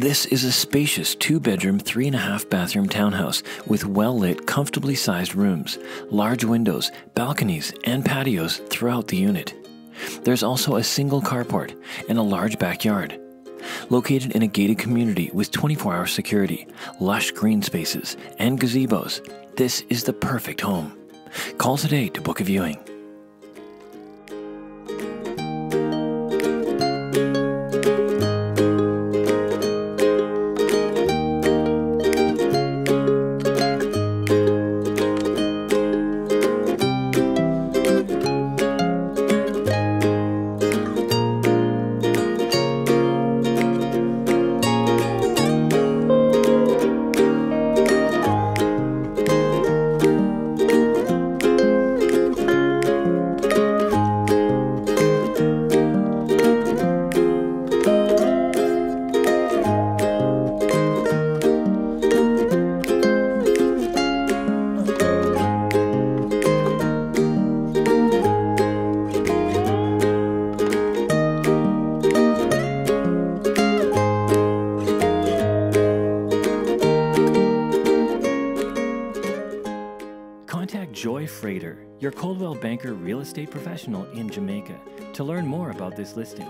This is a spacious two bedroom, three and a half bathroom townhouse with well lit, comfortably sized rooms, large windows, balconies, and patios throughout the unit. There's also a single carport and a large backyard. Located in a gated community with 24 hour security, lush green spaces, and gazebos, this is the perfect home. Call today to book a viewing. Contact Joy Freighter, your Coldwell Banker real estate professional in Jamaica, to learn more about this listing.